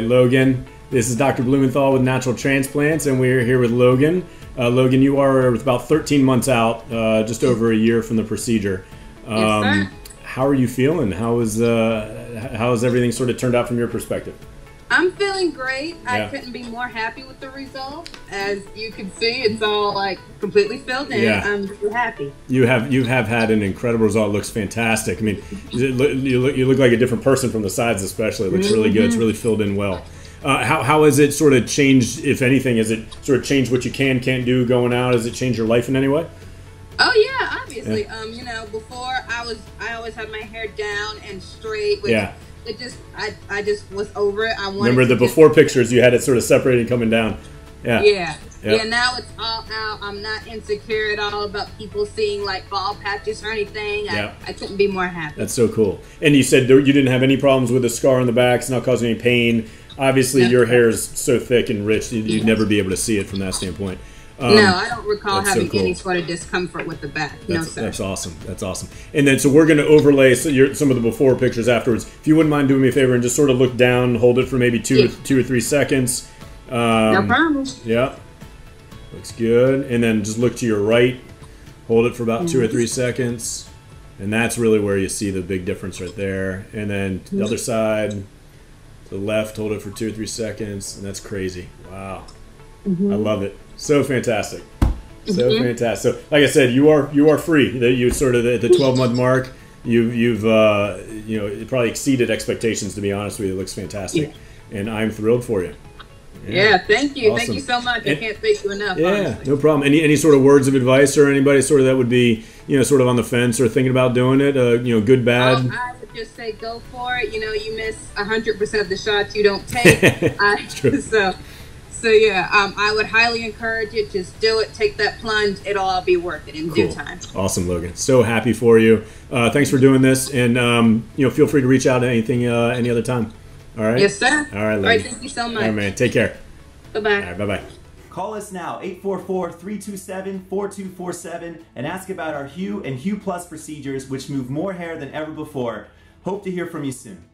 Logan. This is Dr. Blumenthal with Natural Transplants, and we're here with Logan. Uh, Logan, you are with about 13 months out, uh, just over a year from the procedure. Um, yes, sir. How are you feeling? How is uh, how has everything sort of turned out from your perspective? I'm feeling great. I couldn't be more happy with the result. As you can see, it's all like completely filled in. Yeah. I'm really happy. You have you have had an incredible result. It looks fantastic. I mean, you look, you look, you look like a different person from the sides, especially. It looks really good. It's really filled in well. Uh, how, how has it sort of changed, if anything? Has it sort of changed what you can can't do going out? Has it changed your life in any way? Oh yeah, obviously. Um, you know, before I was, I always had my hair down and straight. Which Yeah. It just, I, I just was over it. I wanted. Remember the just- before pictures? You had it sort of separated coming down. Yeah. Yeah. Yeah. Yeah. Now it's all out. I'm not insecure at all about people seeing like bald patches or anything. Yeah. I, I couldn't be more happy. That's so cool. And you said there, you didn't have any problems with the scar on the back. It's not causing any pain. Obviously, No. your hair is so thick and rich, you- you'd never be able to see it from that standpoint. Um, no, I don't recall that's so having any sort of discomfort with the back. no, That's, sir. that's awesome. That's awesome. And then, so we're going to overlay so your, some of the before pictures afterwards. If you wouldn't mind doing me a favor and just sort of look down, hold it for maybe two, Yeah. two or three seconds. Um, no problem. Yeah, looks good. And then just look to your right, hold it for about two or three seconds, and that's really where you see the big difference right there. And then the other side, to the left, hold it for two or three seconds, and that's crazy. Wow, I love it. So fantastic. So fantastic. So, like I said, you are you are free. That you sort of at the twelve month mark. You you've uh, you know it probably exceeded expectations. To be honest with you, it looks fantastic, and I'm thrilled for you. Yeah, thank you. Thank you so much. I can't thank you enough. Yeah, honestly. no problem. Any any sort of words of advice or anybody sort of that would be you know sort of on the fence or thinking about doing it? Uh, you know, good, bad. Um, I would just say go for it. You know, you miss 100% of the shots you don't take. I, True. So, so yeah, um, I would highly encourage it. Just do it. Take that plunge. It'll all be worth it in due Cool. time. Awesome, Logan. So happy for you. Uh, thanks for doing this, and um, you know, feel free to reach out at anything uh, any other time. All right. Yes, sir. All right, Logan. All right. Thank you so much. right, man. Take care. Bye bye. All right. Bye bye. Call us now, 844-327-4247, and ask about our FUE and FUE Plus procedures, which move more hair than ever before. Hope to hear from you soon.